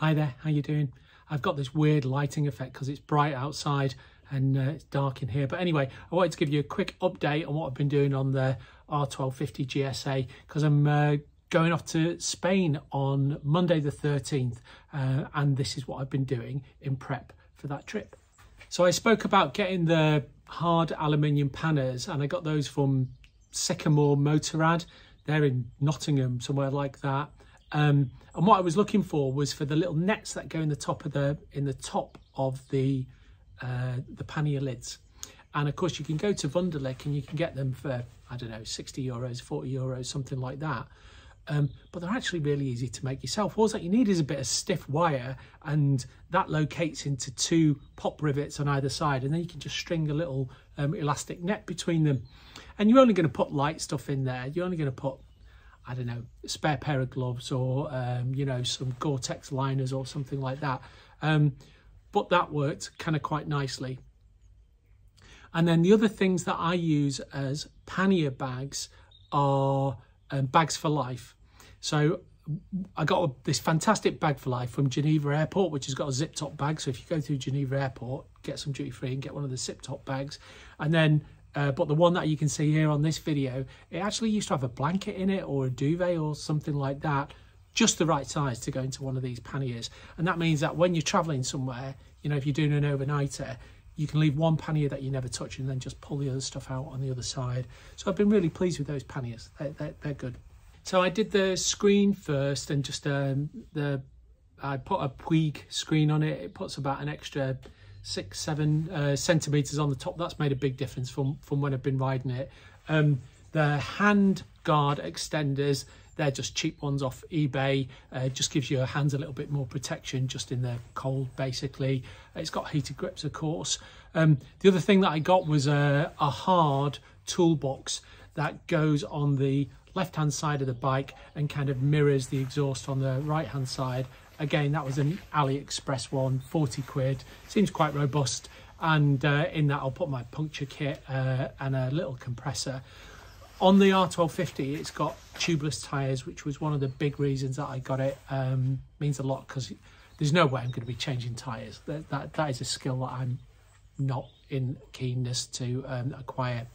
Hi there, how you doing? I've got this weird lighting effect because it's bright outside and uh, it's dark in here. But anyway, I wanted to give you a quick update on what I've been doing on the R1250 GSA because I'm uh, going off to Spain on Monday the 13th uh, and this is what I've been doing in prep for that trip. So I spoke about getting the hard aluminium panniers and I got those from Sycamore Motorrad. They're in Nottingham, somewhere like that. Um, and what I was looking for was for the little nets that go in the top of the in the top of the uh, the pannier lids. And of course, you can go to Wunderlich and you can get them for I don't know 60 euros, 40 euros, something like that. Um, but they're actually really easy to make yourself. All that you need is a bit of stiff wire and that locates into two pop rivets on either side and then you can just string a little um, elastic net between them. And you're only going to put light stuff in there. You're only going to put I don't know, spare pair of gloves or, um, you know, some Gore-Tex liners or something like that. Um, but that worked kind of quite nicely. And then the other things that I use as pannier bags are um, bags for life. So I got a, this fantastic bag for life from Geneva Airport, which has got a zip top bag. So if you go through Geneva Airport, get some duty free and get one of the zip top bags. And then uh, but the one that you can see here on this video, it actually used to have a blanket in it or a duvet or something like that, just the right size to go into one of these panniers. And that means that when you're traveling somewhere, you know, if you're doing an overnighter, you can leave one pannier that you never touch and then just pull the other stuff out on the other side. So I've been really pleased with those panniers. They're, they're, they're good. So I did the screen first and just um, the I put a Puig screen on it. It puts about an extra six, seven uh, centimeters on the top. That's made a big difference from, from when I've been riding it. Um, the hand guard extenders, they're just cheap ones off eBay. Uh, just gives your hands a little bit more protection just in the cold, basically. It's got heated grips, of course. Um, the other thing that I got was a, a hard toolbox that goes on the left hand side of the bike and kind of mirrors the exhaust on the right hand side Again, that was an AliExpress one, 40 quid. Seems quite robust. And uh, in that, I'll put my puncture kit uh, and a little compressor. On the R1250, it's got tubeless tyres, which was one of the big reasons that I got it. Um, means a lot because there's no way I'm going to be changing tyres. That, that, that is a skill that I'm not in keenness to um, acquire.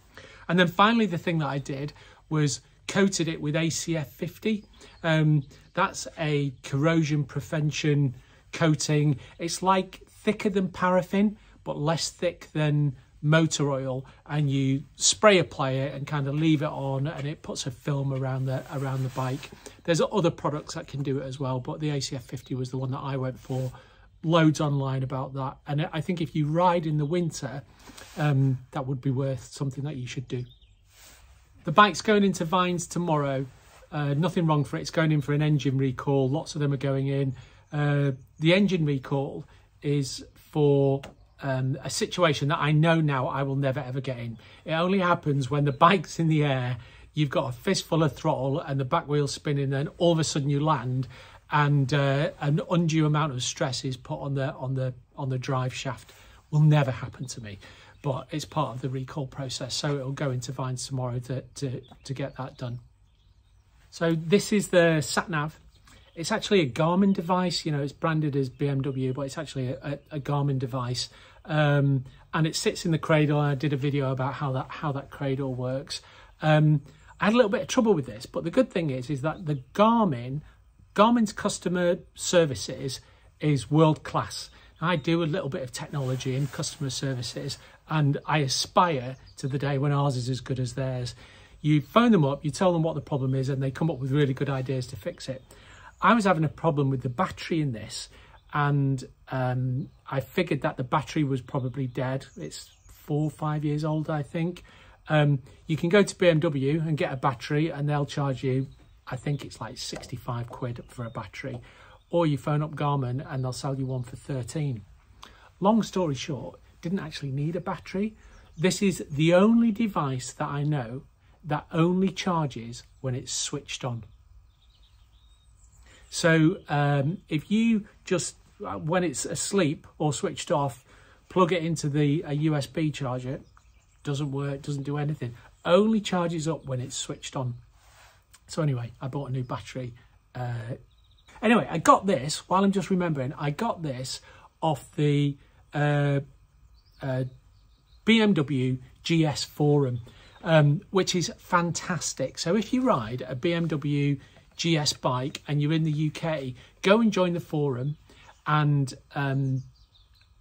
And then finally, the thing that I did was coated it with ACF 50. Um, that's a corrosion prevention coating. It's like thicker than paraffin, but less thick than motor oil and you spray apply it and kind of leave it on and it puts a film around the around the bike there's other products that can do it as well but the acf 50 was the one that i went for loads online about that and i think if you ride in the winter um, that would be worth something that you should do the bike's going into Vines tomorrow. Uh, nothing wrong for it. It's going in for an engine recall. Lots of them are going in. Uh, the engine recall is for um, a situation that I know now I will never ever get in. It only happens when the bike's in the air, you've got a fistful of throttle and the back wheel's spinning, then all of a sudden you land and uh, an undue amount of stress is put on the on the on the drive shaft. Will never happen to me but it's part of the recall process. So it'll go into Vines tomorrow to, to, to get that done. So this is the sat nav. It's actually a Garmin device. You know, it's branded as BMW, but it's actually a, a, a Garmin device. Um, and it sits in the cradle. I did a video about how that how that cradle works. Um, I had a little bit of trouble with this, but the good thing is is that the Garmin Garmin's customer services is world class. I do a little bit of technology and customer services, and I aspire to the day when ours is as good as theirs. You phone them up, you tell them what the problem is, and they come up with really good ideas to fix it. I was having a problem with the battery in this, and um, I figured that the battery was probably dead. It's four or five years old, I think. Um, you can go to BMW and get a battery, and they'll charge you, I think it's like 65 quid for a battery or you phone up Garmin and they'll sell you one for 13. Long story short, didn't actually need a battery. This is the only device that I know that only charges when it's switched on. So um, if you just, uh, when it's asleep or switched off, plug it into the USB charger, doesn't work, doesn't do anything. Only charges up when it's switched on. So anyway, I bought a new battery uh, Anyway, I got this while I'm just remembering. I got this off the uh, uh, BMW GS forum, um, which is fantastic. So if you ride a BMW GS bike and you're in the UK, go and join the forum. And um,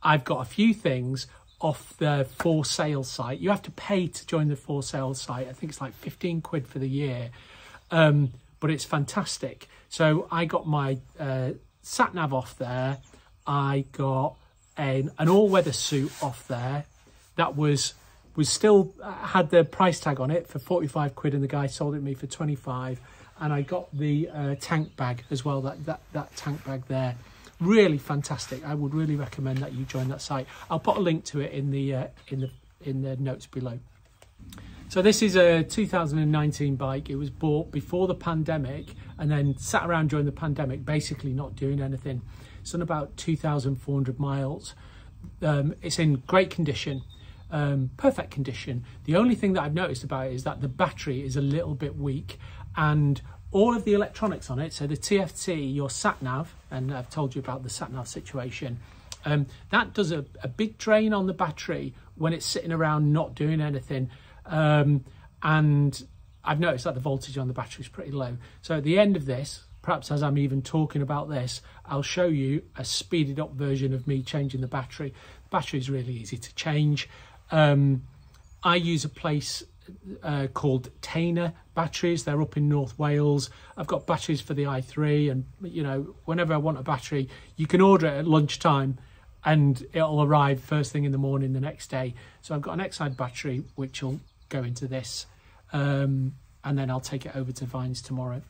I've got a few things off the for sale site. You have to pay to join the for sale site. I think it's like 15 quid for the year. Um, but it's fantastic. So I got my uh, sat nav off there. I got an, an all weather suit off there that was was still uh, had the price tag on it for 45 quid and the guy sold it me for 25 and I got the uh, tank bag as well that, that that tank bag there. Really fantastic. I would really recommend that you join that site. I'll put a link to it in the uh, in the in the notes below. So this is a 2019 bike. It was bought before the pandemic and then sat around during the pandemic basically not doing anything it's on about 2,400 miles um, it's in great condition um, perfect condition. The only thing that I've noticed about it is that the battery is a little bit weak and all of the electronics on it, so the TFT, your sat nav, and I've told you about the sat nav situation, um, that does a, a, big drain on the battery when it's sitting around not doing anything. Um, and I've noticed that the voltage on the battery is pretty low. So at the end of this, perhaps as I'm even talking about this, I'll show you a speeded up version of me changing the battery. The battery is really easy to change. Um, I use a place uh, called Tayna batteries. They're up in North Wales. I've got batteries for the i3, and you know, whenever I want a battery, you can order it at lunchtime, and it'll arrive first thing in the morning the next day. So I've got an Exide battery which will go into this, um, and then I'll take it over to Vines tomorrow.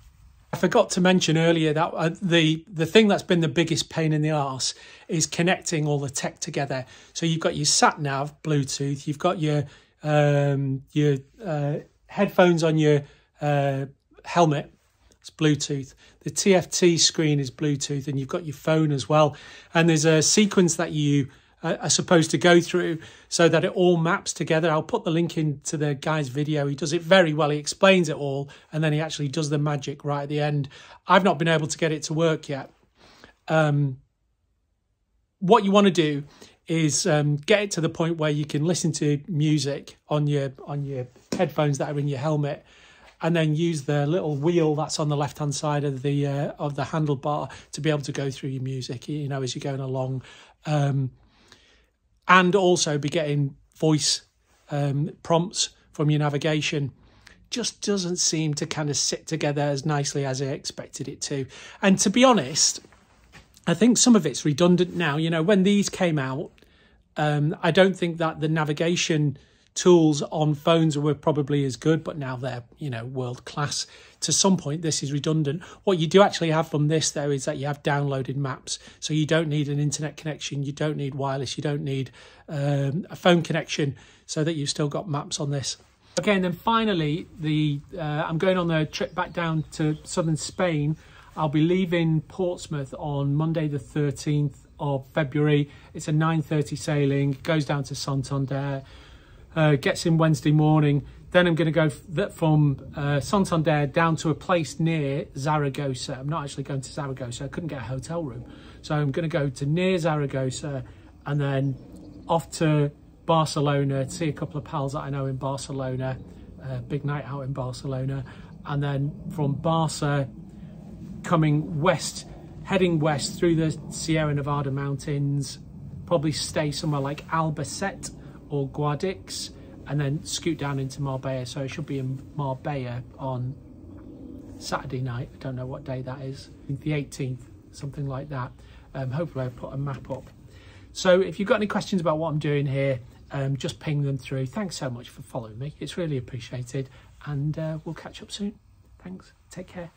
I forgot to mention earlier that uh, the the thing that's been the biggest pain in the arse is connecting all the tech together. So you've got your sat nav Bluetooth, you've got your um, your uh, headphones on your uh, helmet, it's Bluetooth. The TFT screen is Bluetooth, and you've got your phone as well. And there's a sequence that you are supposed to go through so that it all maps together. I'll put the link into the guy's video. He does it very well. He explains it all and then he actually does the magic right at the end. I've not been able to get it to work yet. Um, what you want to do is um, get it to the point where you can listen to music on your on your headphones that are in your helmet and then use the little wheel that's on the left hand side of the uh, of the handlebar to be able to go through your music you know as you're going along um, and also be getting voice um, prompts from your navigation just doesn't seem to kind of sit together as nicely as I expected it to. And to be honest, I think some of it's redundant now. You know, when these came out, um, I don't think that the navigation tools on phones were probably as good, but now they're, you know, world class. To some point, this is redundant. What you do actually have from this, though, is that you have downloaded maps. So you don't need an internet connection, you don't need wireless, you don't need um, a phone connection, so that you've still got maps on this. Okay, and then finally, the uh, I'm going on a trip back down to southern Spain. I'll be leaving Portsmouth on Monday the 13th of February. It's a 9.30 sailing, goes down to Santander uh, gets in Wednesday morning. Then I'm going to go from uh, Santander down to a place near Zaragoza. I'm not actually going to Zaragoza. I couldn't get a hotel room. So I'm going to go to near Zaragoza and then off to Barcelona to see a couple of pals that I know in Barcelona. Uh, big night out in Barcelona. And then from Barca, coming west, heading west through the Sierra Nevada mountains, probably stay somewhere like Albacete or Guadix and then scoot down into Marbella. So I should be in Marbella on Saturday night. I don't know what day that is. The 18th, something like that. Um, hopefully I'll put a map up. So if you've got any questions about what I'm doing here, um, just ping them through. Thanks so much for following me. It's really appreciated. And uh, we'll catch up soon. Thanks. Take care.